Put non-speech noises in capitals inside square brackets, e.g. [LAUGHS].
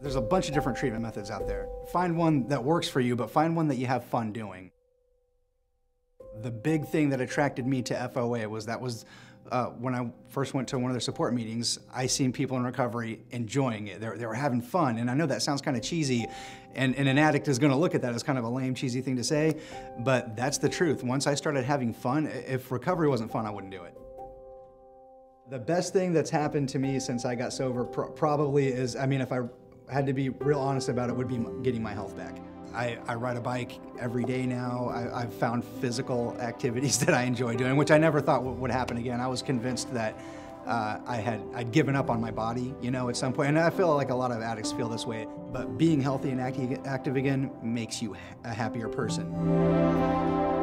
There's a bunch of different treatment methods out there. Find one that works for you, but find one that you have fun doing. The big thing that attracted me to FOA was that was uh, when I first went to one of their support meetings, I seen people in recovery enjoying it. They were, they were having fun. And I know that sounds kind of cheesy, and, and an addict is going to look at that as kind of a lame, cheesy thing to say, but that's the truth. Once I started having fun, if recovery wasn't fun, I wouldn't do it. The best thing that's happened to me since I got sober pro probably is, I mean, if I had to be real honest about it, would be getting my health back. I, I ride a bike every day now. I, have found physical activities [LAUGHS] that I enjoy doing, which I never thought would happen again. I was convinced that uh, I had I'd given up on my body, you know, at some point. point, and I feel like a lot of addicts feel this way. But being healthy and active again makes you a happier person.